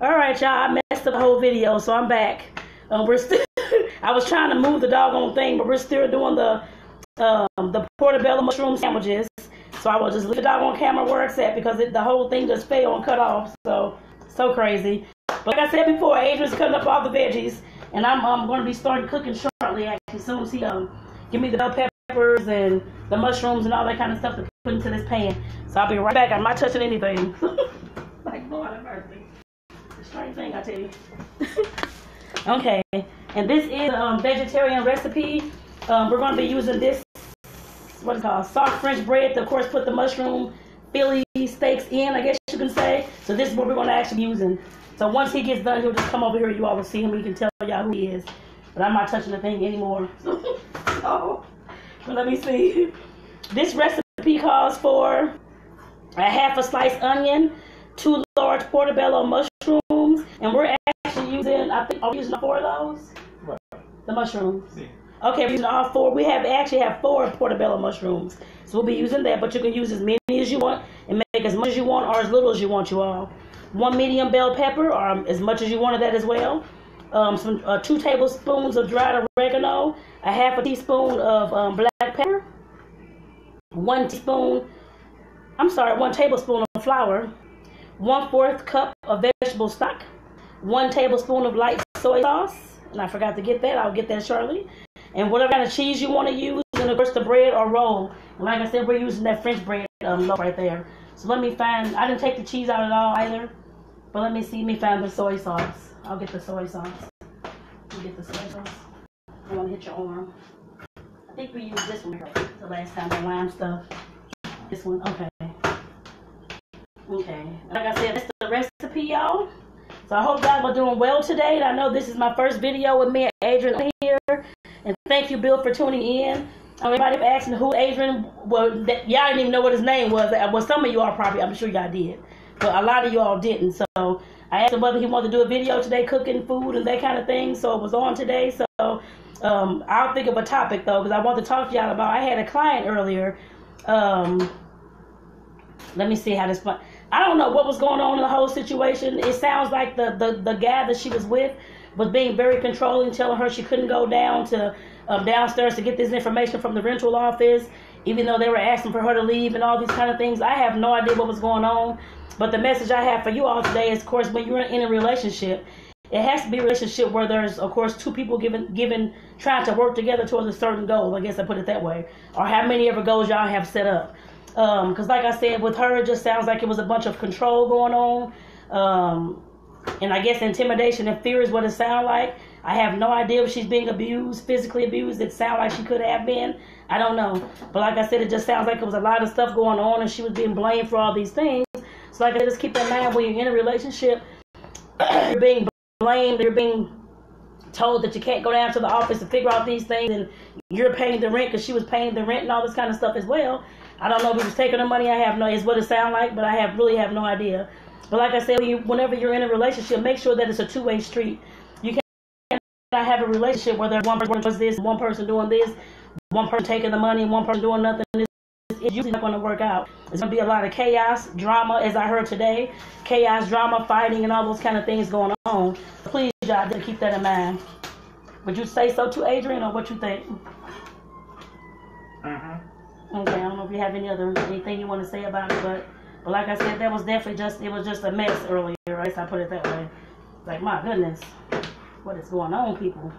All right, y'all. I messed up the whole video, so I'm back. Um, we're still. I was trying to move the doggone thing, but we're still doing the um, the portobello mushroom sandwiches. So I will just leave the doggone camera where it's at because it, the whole thing just fell and cut off. So so crazy. But like I said before, Adrian's cutting up all the veggies, and I'm going to be starting cooking shortly. Actually, soon as he um give me the bell peppers and the mushrooms and all that kind of stuff to put into this pan. So I'll be right back. I'm not touching anything. like Lord have mercy. Strange thing, I tell you. okay, and this is a um, vegetarian recipe. Um, we're going to be using this, what is called, soft French bread to, of course, put the mushroom Philly steaks in, I guess you can say. So this is what we're going to actually be using. So once he gets done, he'll just come over here. You all will see him. He can tell y'all who he is. But I'm not touching the thing anymore. oh, but let me see. This recipe calls for a half a sliced onion, two large portobello mushrooms, and we're actually using, I think, are we using four of those? Right. The mushrooms. Yeah. Okay, we're using all four. We have actually have four portobello mushrooms. So we'll be using that, but you can use as many as you want and make as much as you want or as little as you want, you all. One medium bell pepper or as much as you want of that as well. Um, some uh, two tablespoons of dried oregano, a half a teaspoon of um, black pepper, one teaspoon, I'm sorry, one tablespoon of flour, one fourth cup of vegetable stock, one tablespoon of light soy sauce, and I forgot to get that. I'll get that shortly. And whatever kind of cheese you want to use, and of course the bread or roll. And like I said, we're using that French bread um, loaf right there. So let me find. I didn't take the cheese out at all either, but let me see. Let me find the soy sauce. I'll get the soy sauce. You get the soy sauce. I want to hit your arm. I think we used this one the last time, the lime stuff. This one, okay. Okay. Like I said, that's the recipe, y'all. So I hope y'all are doing well today. And I know this is my first video with me and Adrian here. And thank you, Bill, for tuning in. Everybody asking who Adrian, well, that, y'all didn't even know what his name was. Well, some of you all probably, I'm sure y'all did. But a lot of you all didn't. So I asked him whether he wanted to do a video today, cooking food and that kind of thing. So it was on today. So um, I'll think of a topic, though, because I want to talk to y'all about, I had a client earlier. Um, let me see how this, I don't know what was going on in the whole situation. It sounds like the, the, the guy that she was with was being very controlling, telling her she couldn't go down to um, downstairs to get this information from the rental office, even though they were asking for her to leave and all these kind of things. I have no idea what was going on. But the message I have for you all today is, of course, when you're in a relationship, it has to be a relationship where there's, of course, two people given, given, trying to work together towards a certain goal. I guess I put it that way, or how many ever goals y'all have set up. Because, um, like I said, with her, it just sounds like it was a bunch of control going on. Um, and I guess intimidation and fear is what it sounds like. I have no idea if she's being abused, physically abused. It sounds like she could have been. I don't know. But like I said, it just sounds like it was a lot of stuff going on and she was being blamed for all these things. So like I just keep in mind when you're in a relationship, you're being blamed, you're being told that you can't go down to the office to figure out these things and you're paying the rent because she was paying the rent and all this kind of stuff as well. I don't know if he was taking the money. I have no, is what it sound like, but I have really have no idea. But like I said, when you, whenever you're in a relationship, make sure that it's a two-way street. You can't have a relationship where there's one person doing this, one person doing this, one person taking the money, one person doing nothing. It's usually not going to work out. It's going to be a lot of chaos, drama, as I heard today. Chaos, drama, fighting, and all those kind of things going on. Please, y'all, keep that in mind. Would you say so to Adrian, or what you think? Mm-hmm. Okay, I don't know if you have any other anything you want to say about it, but but like I said, that was definitely just it was just a mess earlier. Right? So I put it that way. Like my goodness, what is going on, people?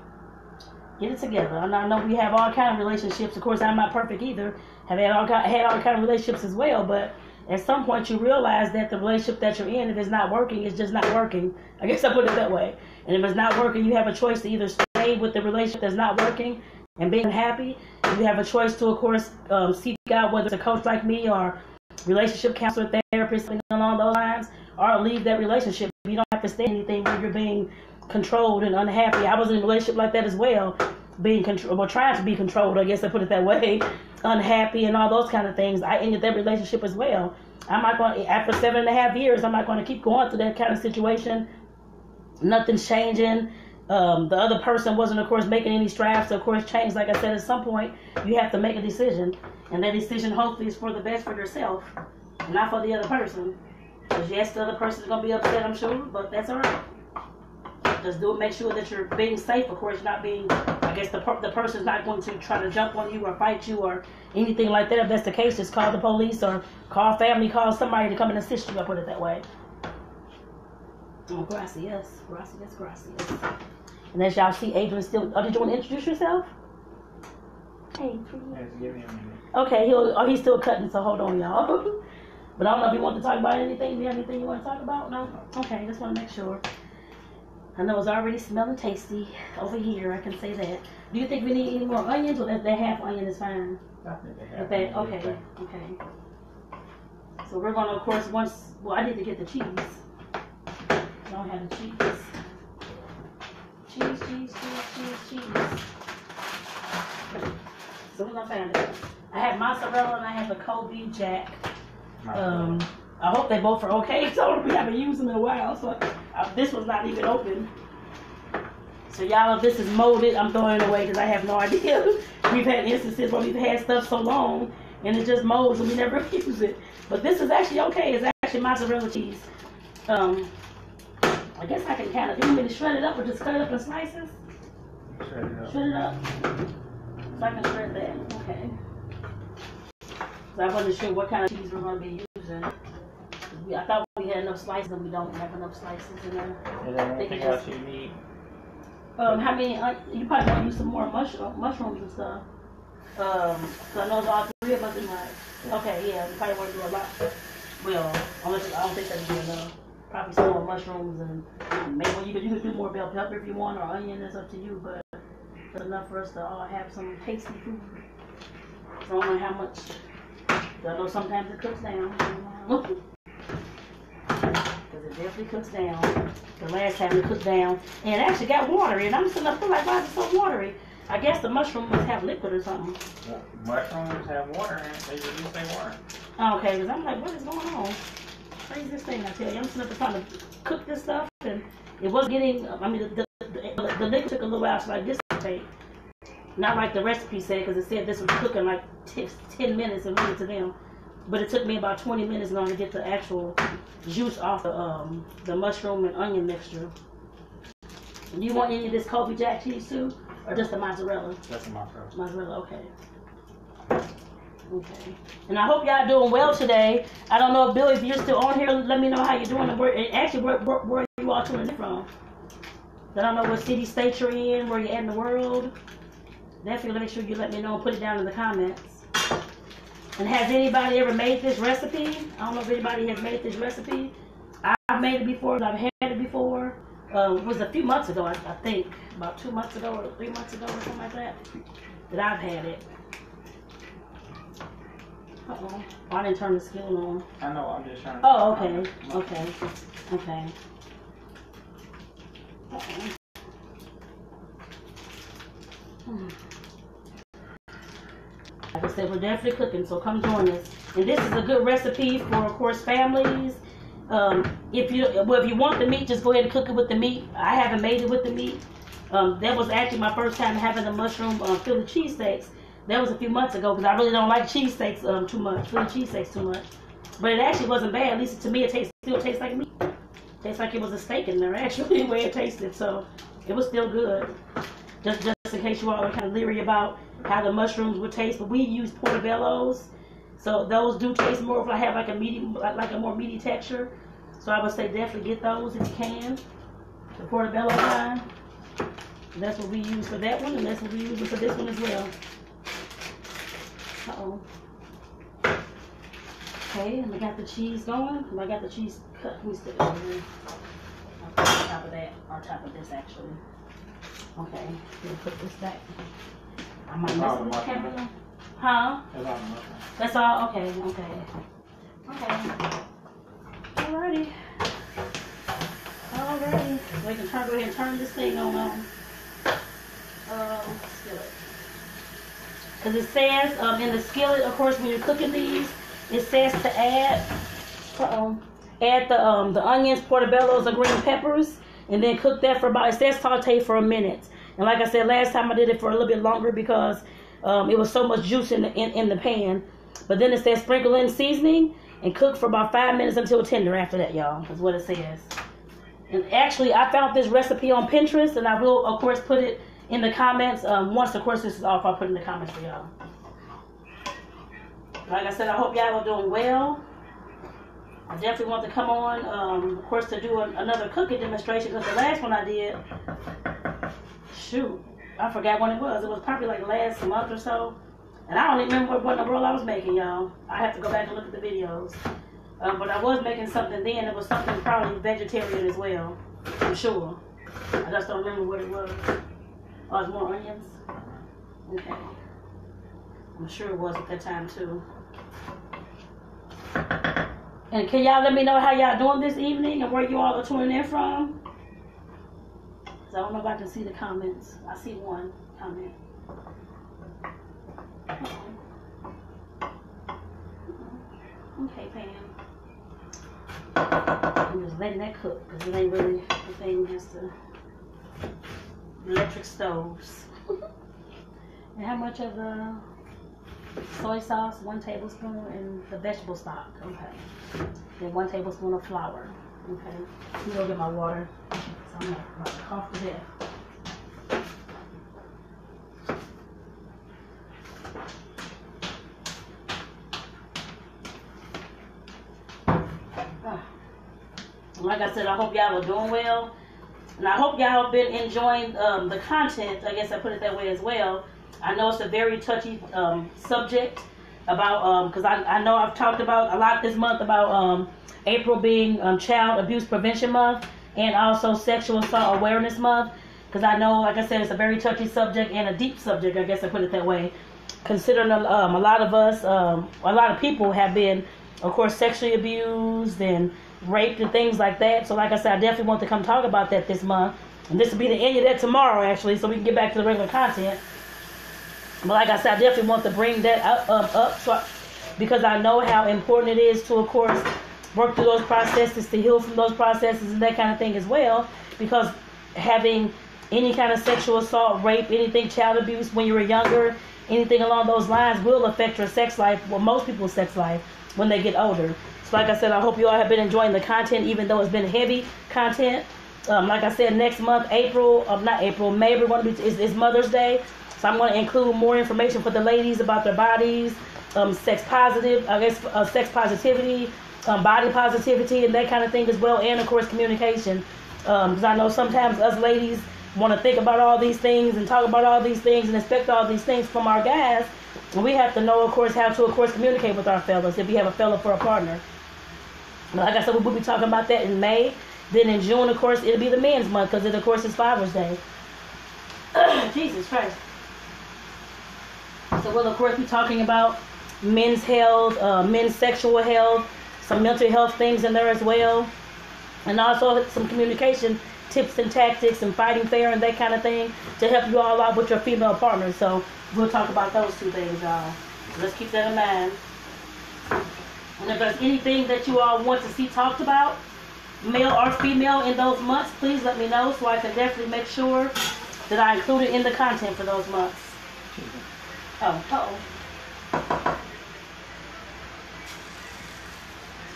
Get it together. I know we have all kind of relationships. Of course, I'm not perfect either. Have had all kind, had all kind of relationships as well. But at some point, you realize that the relationship that you're in, if it's not working, it's just not working. I guess I put it that way. And if it's not working, you have a choice to either stay with the relationship that's not working and being happy. You have a choice to, of course, um, seek out whether it's a coach like me or relationship counselor, therapist, something along those lines, or leave that relationship. You don't have to stay anything where you're being controlled and unhappy. I was in a relationship like that as well, being controlled, well, trying to be controlled. I guess I put it that way, unhappy and all those kind of things. I ended that relationship as well. I'm not going after seven and a half years. I'm not going to keep going through that kind of situation. Nothing's changing. Um, the other person wasn't, of course, making any strides of course, change. Like I said, at some point, you have to make a decision. And that decision, hopefully, is for the best for yourself, not for the other person. Because yes, the other person is gonna be upset, I'm sure, but that's all right. Just do it. Make sure that you're being safe. Of course, not being. I guess the per- the person's not going to try to jump on you or fight you or anything like that. If that's the case, just call the police or call family, call somebody to come and assist you. I put it that way. Oh, gracias, gracias, gracias. And as y'all see, Adrian still. Oh, did you want to introduce yourself? Adrian. Yes, give me a minute. Okay, he'll. Oh, he's still cutting. So hold on, y'all. But I don't know if you want to talk about anything. Do you have anything you want to talk about? No. Okay, just want to make sure. I know it's already smelling tasty over here. I can say that. Do you think we need any more onions, or that that half onion is fine? I think they If have. they, it. okay, okay. So we're gonna, of course, once. Well, I need to get the cheese. I don't have the cheese. Cheese, cheese, cheese, cheese, cheese. As soon as I found it, I have mozzarella and I have a Colby Jack. Um, I hope they both are okay. So we haven't used them in a while. So uh, this one's not even open. So y'all, if this is molded, I'm throwing it away because I have no idea. We've had instances where we've had stuff so long and it just molds and we never use it. But this is actually okay. It's actually mozzarella cheese. Um, I guess I can kind of. You want me to shred it up or just cut it up in slices? Shred it up. Shred it up. So I can shred that. Okay. So I wasn't sure what kind of cheese we're going to be using. We- I thought we had enough slices, and we don't have enough slices in there. There They anything else you need? Um, how many? Uh, you probably want to use some more mushroom, mushrooms and stuff. Um, so I know it's all three of us in my. Okay, yeah, we probably want to do a lot. Well, unless I don't think that'd be enough. Probably some more mushrooms and maybe you could you could do more bell pepper if you want or onion. That's up to you, but it's enough for us to all have some tasty food. So I don't know how much. I know sometimes it cooks down. Because it definitely cooks down. The last time it cooked down, and it actually got watery, and I'm sitting up there like, why is it so watery? I guess the mushroom must have liquid or something. Mushrooms have water in it. They just say water. Okay, because I'm like, what is going on? Craziest thing, I tell you. I'm sitting up trying to cook this stuff, and it wasn't getting, I mean, the, the, the, the liquid took a little while to like dissipate. Not like the recipe said, because it said this was cooking like t- 10 minutes and went to them. But it took me about 20 minutes long to get the actual juice off the, um, the mushroom and onion mixture. Do you want any of this Colby Jack cheese too? Or just the mozzarella? That's the mozzarella. Mozzarella, okay. Okay. And I hope y'all doing well today. I don't know, Bill, if you're still on here, let me know how you're doing. And where, actually, where, where, where you all tuning in from? I don't know what city, state you're in, where you're at in the world. Definitely make sure you let me know and put it down in the comments. And has anybody ever made this recipe? I don't know if anybody has made this recipe. I've made it before. I've had it before. Uh, it was a few months ago, I, I think, about two months ago or three months ago or something like that, that I've had it. Uh-oh. I didn't turn the skill on. I know. I'm just trying. to- Oh, okay, okay, okay. Uh-oh. Hmm. Like I said, we're definitely cooking, so come join us. And this is a good recipe for, of course, families. Um, if you well, if you want the meat, just go ahead and cook it with the meat. I haven't made it with the meat. Um, that was actually my first time having the mushroom uh, Philly cheesesteaks. That was a few months ago because I really don't like cheesesteaks um, too much, Philly cheesesteaks too much. But it actually wasn't bad. At least to me, it tastes still tastes like meat. Tastes like it was a steak in there actually, the way it tasted. So it was still good. Just just in case you all are kind of leery about how the mushrooms would taste, but we use portobellos, so those do taste more if I have like a medium, like, like a more meaty texture. So I would say definitely get those if you can. The portobello kind. That's what we use for that one, and that's what we use for this one as well. Uh oh. Okay, and I got the cheese going. And I got the cheese cut. Let me stick it over here. I'll put it on top of that, on top of this actually. Okay, we'll put this back. I might mess with this camera. Huh? That's all the mushrooms. That's all? Okay, okay. Okay. Alrighty. Alrighty. We can turn, go ahead and turn this thing on. Um, skillet. Because it says um, in the skillet, of course, when you're cooking these, it says to add, uh-oh, add the um, the onions, portobellos, or green peppers, and then cook that for about, it says saute for a minute. And like I said, last time I did it for a little bit longer because um, it was so much juice in the, in, in the pan. But then it says sprinkle in seasoning. and cook for about five minutes until tender after that, y'all. That's what it says. And actually, I found this recipe on Pinterest, and I will, of course, put it in the comments. Um, once, of course, this is off, I'll put in the comments for y'all. Like I said, I hope y'all are doing well. I definitely want to come on, um, of course, to do a, another cooking demonstration because the last one I did, shoot, I forgot when it was. It was probably like last month or so. And I don't even remember what in the world I was making, y'all. I have to go back and look at the videos. Um, but I was making something then. It was something probably vegetarian as well, for sure. I just don't remember what it was. Oh, it's more onions? Okay. I'm sure it was at that time, too. And can y'all let me know how y'all doing this evening and where you all are tuning in from? Because I don't know if I can see the comments. I see one comment. Okay, Pam. I'm just letting that cook because it ain't really the thing has to. Electric stoves. and how much of the soy sauce? One tablespoon, and the vegetable stock. Okay. Then one tablespoon of flour. Okay. Let me go get my water. So I'm about to cough to death. Like I said, I hope y'all are doing well. And I hope y'all have been enjoying um, the content. I guess I put it that way as well. I know it's a very touchy um, subject about, because I, I know I've talked about a lot this month about um, April being um, Child Abuse Prevention Month and also Sexual Assault Awareness Month. Because I know, like I said, it's a very touchy subject and a deep subject, I guess I put it that way. Considering um, a lot of us, um, a lot of people have been, of course, sexually abused and raped and things like that. So, like I said, I definitely want to come talk about that this month. And this will be the end of that tomorrow, actually, so we can get back to the regular content. But like I said, I definitely want to bring that up, um, up so I, because I know how important it is to, of course, work through those processes, to heal from those processes and that kind of thing as well. Because having any kind of sexual assault, rape, anything, child abuse when you were younger, anything along those lines will affect your sex life, well, most people's sex life when they get older. So, like I said, I hope you all have been enjoying the content, even though it's been heavy content. Um, like I said, next month, April, um, not April, May, we're going to be, it's, it's Mother's Day. So I'm going to include more information for the ladies about their bodies, um, sex positive, I guess, uh, sex positivity, um, body positivity, and that kind of thing as well, and of course communication. Because I know sometimes us ladies want to think about all these things and talk about all these things and expect all these things from our guys. We have to know, of course, how to, of course, communicate with our fellas if we have a fella for a partner. Like I said, we'll be talking about that in May. Then in June, of course, it'll be the men's month because it, of course, is Father's Day. Jesus Christ. So we'll, of course, be talking about men's health, uh, men's sexual health, some mental health things in there as well. And also some communication tips and tactics and fighting fair and that kind of thing to help you all out with your female partners. So we'll talk about those two things, y'all. Let's keep that in mind. And if there's anything that you all want to see talked about, male or female, in those months, please let me know so I can definitely make sure that I include it in the content for those months. Oh, uh-oh.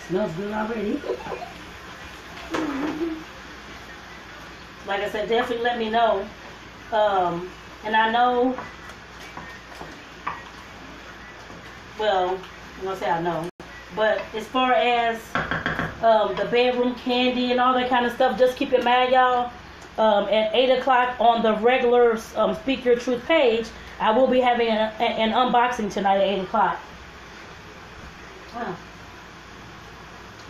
Smells good already. like I said, definitely let me know. Um, and I know, well, I'm gonna say I know, but as far as um, the Bedroom Kandi and all that kind of stuff, just keep in mind, y'all. Um, at 8 o'clock on the regular um, Speak Your Truth page, I will be having a, a, an unboxing tonight at 8 o'clock. Wow.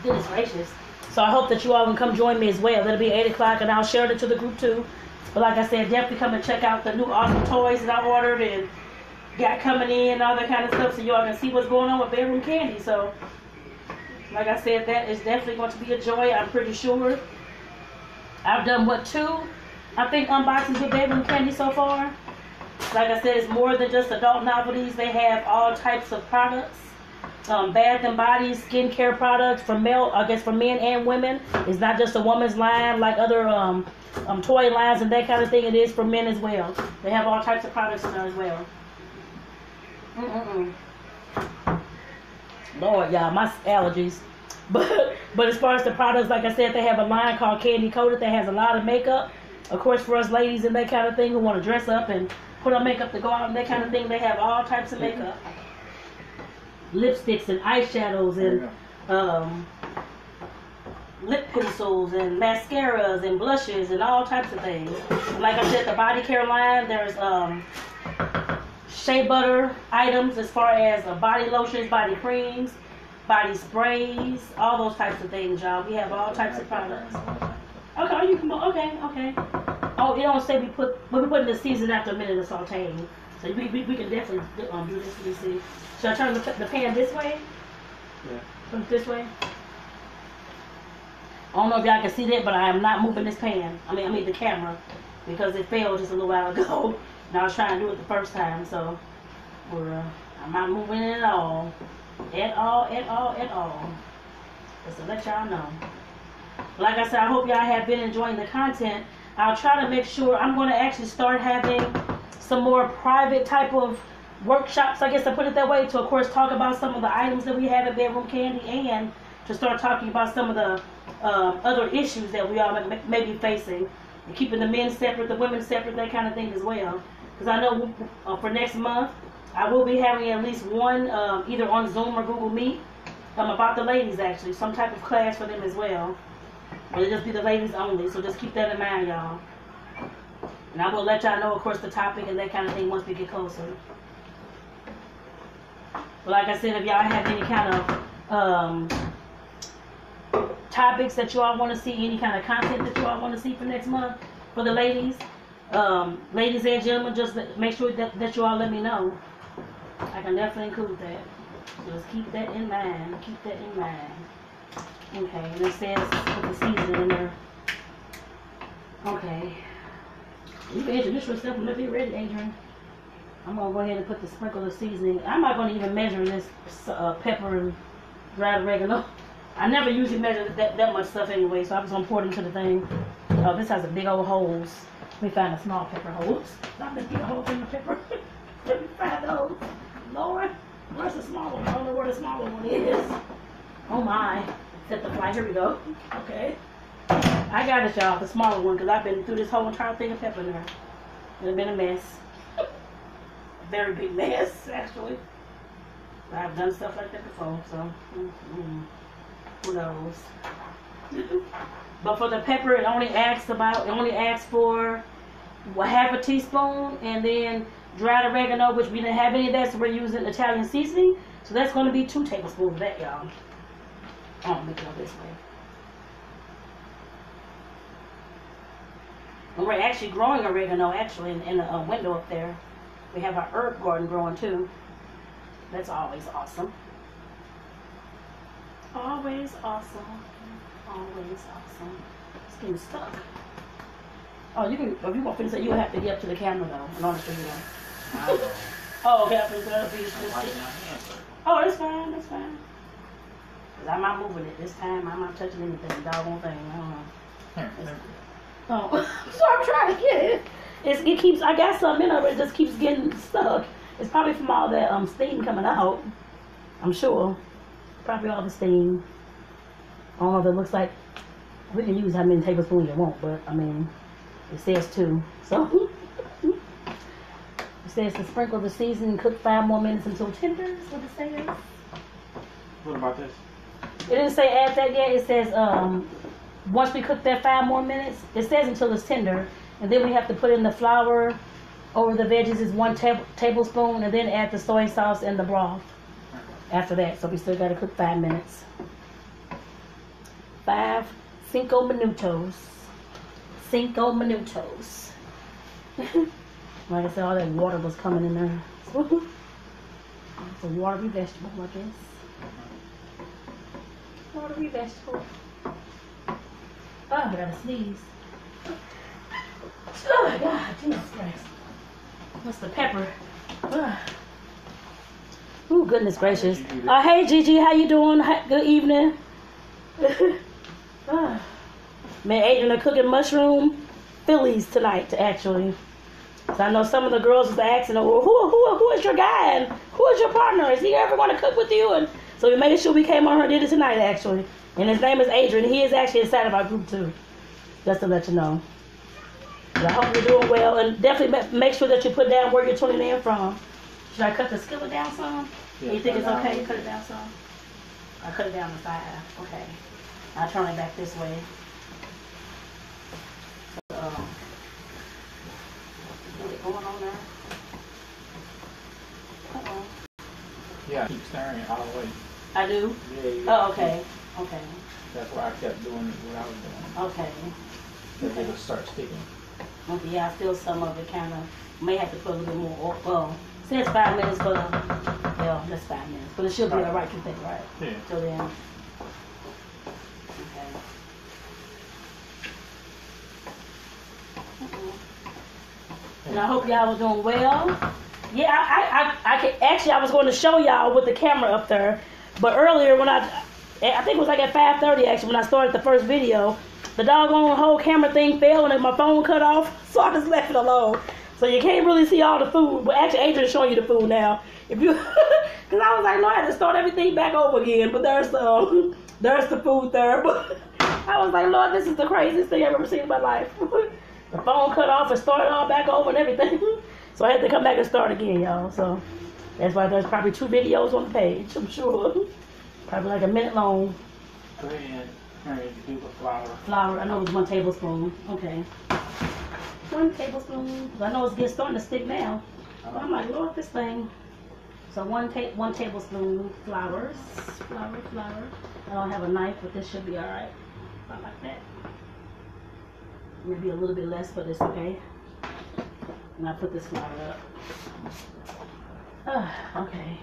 Goodness gracious. So I hope that you all can come join me as well. It'll be 8 o'clock and I'll share it to the group too. But like I said, definitely come and check out the new awesome toys that I ordered and got coming in and all that kind of stuff so y'all can see what's going on with Bedroom Kandi. So like I said, that is definitely going to be a joy, I'm pretty sure. I've done what two, I think unboxings with Bedroom Kandi so far. Like I said, it's more than just adult novelties. They have all types of products. Um, bath and body skincare products for male, I guess for men and women. It's not just a woman's line like other um, um, toy lines and that kind of thing. It is for men as well. They have all types of products in there as well. Mm-mm-mm. Lord, y'all, my allergies. But but as far as the products, like I said, they have a line called Kandi Koated that has a lot of makeup. Of course, for us ladies and that kind of thing who want to dress up and put on makeup to go out and that kind of thing, they have all types of makeup, lipsticks and eyeshadows and um, lip pencils and mascaras and blushes and all types of things. Like I said, the body care line, there's um, shea butter items as far as uh, body lotions, body creams, body sprays, all those types of things, y'all. We have all types of products. Okay, you can. Okay, okay. Oh, it don't say we put, but we put in the season after a minute of sauteing. So we, we, we can definitely um, do this. Let me see. Should I turn the, the pan this way? Yeah. Put it this way. I don't know if y'all can see that, but I am not moving this pan. I mean, I mean the camera, because it failed just a little while ago. And I was trying to do it the first time, so we're, uh, I'm not moving at all, at all, at all, at all. Just to let y'all know. Like I said, I hope y'all have been enjoying the content. I'll try to make sure I'm going to actually start having some more private type of workshops, I guess I put it that way, to of course talk about some of the items that we have at Bedroom Kandi and to start talking about some of the um, other issues that we all may, may be facing. And keeping the men separate, the women separate, that kind of thing as well. Because I know uh, for next month, I will be having at least one, um, either on Zoom or Google Meet, um, about the ladies actually, some type of class for them as well. But it'll just be the ladies only, so just keep that in mind, y'all. And I will let y'all know, of course, the topic and that kind of thing once we get closer. But like I said, if y'all have any kind of um, topics that you all want to see, any kind of content that you all want to see for next month for the ladies, um, ladies and gentlemen, just make sure that, that you all let me know. I can definitely include that. Just keep that in mind. Keep that in mind. Okay, and it says put the season in there. Okay. You can introduce yourself whenever you're ready, Adrian. I'm gonna go ahead and put the sprinkle of seasoning. I'm not gonna even measure this uh, pepper and dried oregano. I never usually measure that, that much stuff anyway, so I'm just gonna pour it into the thing. Oh, this has a big old holes. Me find the small pepper holes. Not the big holes in the pepper. Let me find those. Lord, where's the small one? I don't know where the small one is. Oh my. Set the fly. Here we go. Okay. I got it, y'all, the smaller one, because I've been through this whole entire thing of pepper there. It's been a mess. a Very big mess, actually. But I've done stuff like that before, so mm, who knows. but for the pepper, it only asks about, it only asks for half a teaspoon, and then dried oregano, which we didn't have any of that, so we're using Italian seasoning. So that's going to be two tablespoons of that, y'all. I'll make it this way. And we're actually growing oregano actually in, in window up there. We have our herb garden growing too. That's always awesome. Always awesome. Always awesome. It's getting stuck. Oh, you can, if you want to finish it, you'll have to get up to the camera though, in order to do that. I don't know. Oh, okay, I'll finish it up for you. Why didn't I answer? Oh, that's fine, that's fine. Cause I'm not moving it this time. I'm not touching anything, doggone thing. I don't know. Oh, so I'm trying to get it. It's, it keeps. I got something in it, it just keeps getting stuck. It's probably from all that um steam coming out. I'm sure. Probably all the steam. I don't know if it looks like. We can use how many tablespoons you want, but I mean, it says two. So it says to sprinkle the seasoning, cook five more minutes until tender. Is what it says. What about this? It didn't say add that yet. It says um, once we cook that five more minutes, it says until it's tender, and then we have to put in the flour over the veggies is one tab- tablespoon, and then add the soy sauce and the broth after that. So we still got to cook five minutes. Five cinco minutos. Cinco minutos. like I said, all that water was coming in there. it's a watery vegetable, I guess. Watery vegetable. Oh, I gotta sneeze. Oh, my God, Jesus Christ. What's the pepper? Ooh, goodness gracious. Uh, hey, Gigi, how you doing? Good evening. Man, Adrian are cooking mushroom Phillies tonight, actually. So I know some of the girls was asking, well, who, who, who is your guy and who is your partner? Is he ever going to cook with you? And So we made sure we came on here and did it tonight, actually. And his name is Adrian. He is actually inside of our group, too. Just to let you know. But I hope you're doing well. And definitely make sure that you put down where you're tuning in from. Should I cut the skillet down some? Yeah, you think it's okay to cut it down some? I cut it down the side. Okay. I'll turn it back this way. So, um, what is going on there? Uh-oh. Yeah, keep stirring it all the way. I do? Yeah, yeah. Oh, okay. Okay. That's why I kept doing what I was doing. Okay. Because it'll start sticking. Okay, yeah, I feel some of it kind of, may have to put a little more, oil. well, say it's five minutes, but, yeah, that's five minutes. But it should be all right, you think, right? Yeah. Till then. And I hope y'all was doing well. Yeah, I, I, I, I could, actually, I was going to show y'all with the camera up there, but earlier when I, I think it was like at 5:30 actually when I started the first video, the doggone whole camera thing fell and my phone cut off, so I just left it alone. So you can't really see all the food, but actually Adrian's showing you the food now. If you, because I was like, no, I had to start everything back over again, but there's the, there's the food there, but I was like, Lord, this is the craziest thing I've ever seen in my life. The phone cut off and started all back over and everything. So I had to come back and start again, y'all. So that's why there's probably two videos on the page, I'm sure. Probably like a minute long. Go ahead and do the flour. Flour, I know it's one tablespoon. Okay. One tablespoon. I know it's getting starting to stick now. But I'm like, Lord, this thing. So one ta- one tablespoon flour. Flour, flour. I don't have a knife, but this should be alright. About like that. Maybe a little bit less for this, okay? And I put this flour up. Ah, okay.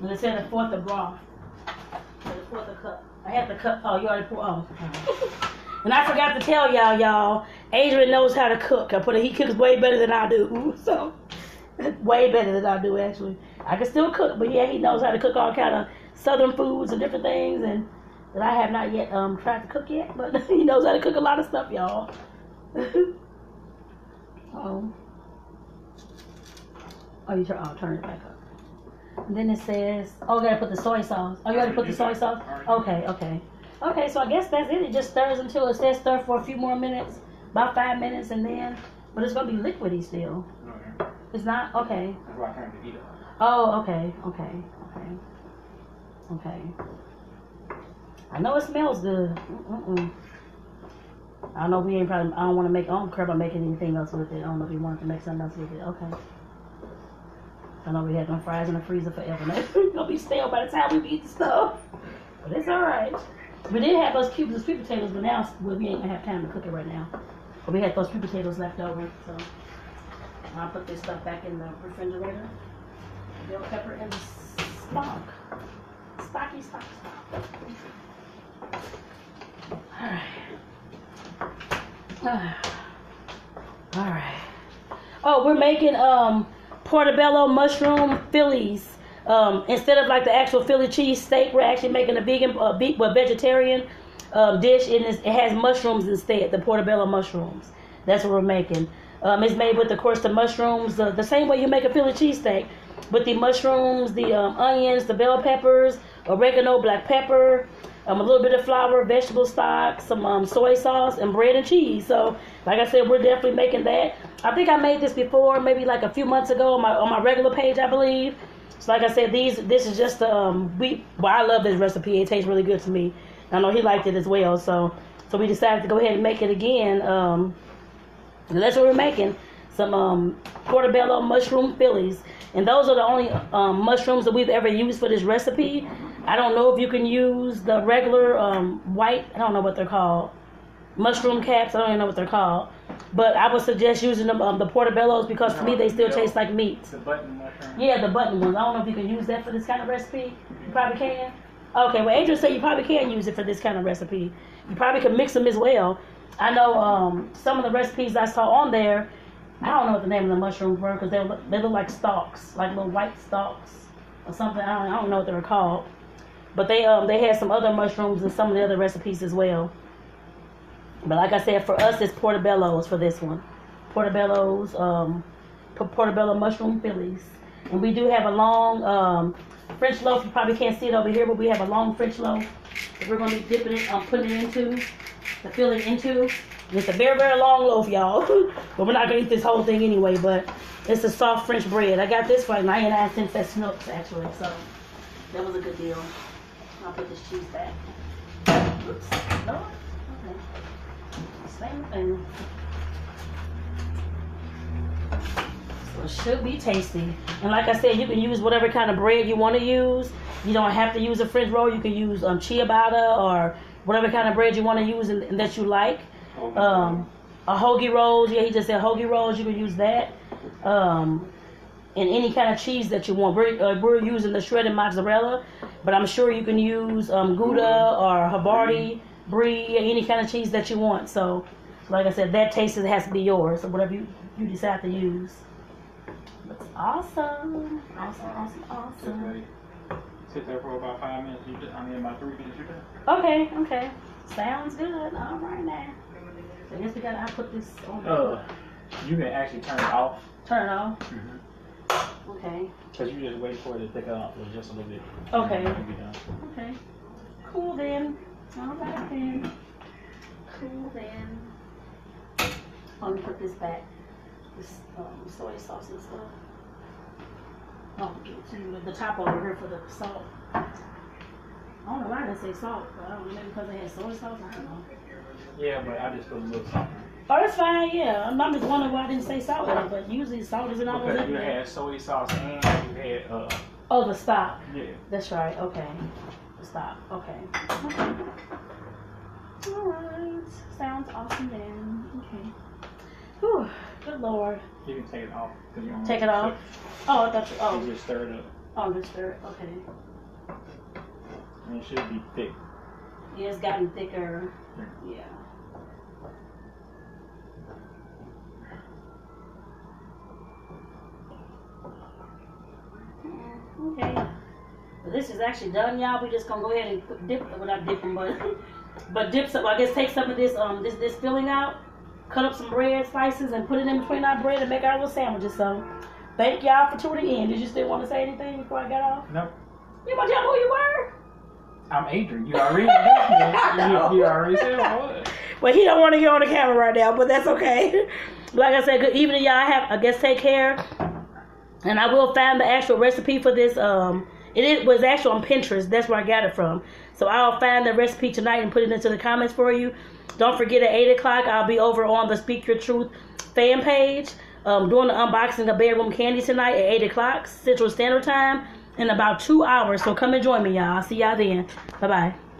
And it said a fourth of broth. A fourth of cup. I had the cup. Oh, you already poured. Oh. And I forgot to tell y'all, y'all, Adrian knows how to cook. I put it, he cooks way better than I do. So, way better than I do, actually. I can still cook, but yeah, he knows how to cook all kind of southern foods and different things, and that I have not yet um tried to cook yet. But he knows how to cook a lot of stuff, y'all. oh. Oh, you turn. Oh, turn it back up. And then it says, "Oh, you gotta put the soy sauce. Oh, you gotta put the soy sauce. Okay, okay, okay. So I guess that's it. It just stirs until it says stir for a few more minutes, about five minutes, and then, but it's gonna be liquidy still. Okay. It's not okay. That's why I turned the heat up. Oh, okay, okay, okay, okay. I know it smells good. Mm-mm. I don't know. We ain't probably. I don't want to make. I don't care about making anything else with it. I don't know if you wanted to make something else with it. Okay. I know we had them fries in the freezer forever. They're gonna be stale by the time we eat the stuff. But it's all right. We did have those cubes of sweet potatoes, but now well, we ain't gonna have time to cook it right now. But we had those sweet potatoes left over, so I'll put this stuff back in the refrigerator. Bell pepper and stock. Stocky stock stock. Alright. Alright. Oh, we're making um portobello mushroom Phillies. Um, instead of like the actual Philly cheese steak, we're actually making a vegan, uh, be, well, vegetarian um, dish, and it has mushrooms instead. The portobello mushrooms. That's what we're making. Um, it's made with, of course, the mushrooms, uh, the same way you make a Philly cheesesteak, with the mushrooms, the um, onions, the bell peppers, oregano, black pepper, um, a little bit of flour, vegetable stock, some um, soy sauce, and bread and cheese. So, like I said, we're definitely making that. I think I made this before, maybe like a few months ago on my on my regular page, I believe. So, like I said, these this is just um we. Well, I love this recipe. It tastes really good to me. I know he liked it as well. So, so we decided to go ahead and make it again. Um, that's what we're making. Some um, portobello mushroom Phillies. And those are the only um, mushrooms that we've ever used for this recipe. I don't know if you can use the regular um, white, I don't know what they're called, mushroom caps. I don't even know what they're called. But I would suggest using them, um, the portobellos because to me they still taste like meat. The button mushroom. Yeah, the button ones. I don't know if you can use that for this kind of recipe. You probably can. Okay, well, Adrian said you probably can use it for this kind of recipe. You probably can mix them as well. I know um, some of the recipes I saw on there. I don't know what the name of the mushrooms were because they look, they look like stalks, like little white stalks or something. I don't, I don't know what they were called. But they um they had some other mushrooms and some of the other recipes as well. But like I said, for us it's portobellos for this one. Portobellos, um, portobello mushroom Phillies. And we do have a long um, French loaf. You probably can't see it over here, but we have a long French loaf that we're gonna be dipping it, um, putting it into, the filling into. And It's a very, very long loaf, y'all. but we're not gonna eat this whole thing anyway. But it's a soft French bread. I got this for like 99 cents at Schnucks actually, so that was a good deal. I'll put this cheese back. Oops. No. Okay. Same thing. So it should be tasty. And like I said, you can use whatever kind of bread you want to use. You don't have to use a French roll. You can use um, ciabatta or whatever kind of bread you want to use and, and that you like. Um, a hoagie rolls. Yeah, he just said hoagie rolls. You can use that. Um, and any kind of cheese that you want. We're, uh, we're using the shredded mozzarella, but I'm sure you can use um, Gouda or Havarti, Brie, any kind of cheese that you want. So, like I said, that taste has to be yours. So whatever you, you decide to use. Looks awesome. Awesome, awesome, awesome. wait. Sit there for about five minutes. You just, I mean, about three minutes. You're done. Okay, okay. Sounds good. All right now. So I guess we gotta I put this on. Uh, you can actually turn it off. Turn it off. Mm-hmm. Okay. Cause you just wait for it to thick up with just a little bit. Okay. Okay. Cool then. All right then. Cool then. Let me put this back. This um, soy sauce and stuff. Oh, give it to. The top over here for the salt. I don't know why I didn't say salt, but I don't know, maybe because it had soy sauce. I don't know. Yeah, but I just put a little salt. Oh, that's fine, yeah. I'm I'm just wondering why I didn't say salt in it, but usually salt isn't always in you had soy sauce and you had uh Oh, the stop. yeah. That's right. Okay. Stop. Okay. Okay. All right. Sounds awesome then. Okay. Whew. Good lord. You can take it off. you Take it off? Oh, I thought you. Oh, You just stir it up. oh, just stir it. Okay. And it should be thick. Yeah, it's gotten thicker. Yeah. Mm, Okay. Well, this is actually done, y'all. We just gonna go ahead and dip. Well, not dip them, but but dip some. I guess take some of this um this this filling out, cut up some bread slices, and put it in between our bread and make our little sandwiches. So, thank y'all for tuning in. Did you still want to say anything before I got off? Nope. You want to tell who you were? I'm Adrian. You already introduced I know. me. You, you already said was. Well, he don't want to get on the camera right now, but that's okay. Like I said, good evening, y'all. Have I guess take care, and I will find the actual recipe for this. Um, it was actually on Pinterest. That's where I got it from. So I'll find the recipe tonight and put it into the comments for you. Don't forget at eight o'clock I'll be over on the Speak Your Truth fan page, um, doing the unboxing of Bedroom Kandi tonight at eight o'clock Central Standard Time in about two hours. So come and join me, y'all. I'll see y'all then. Bye bye.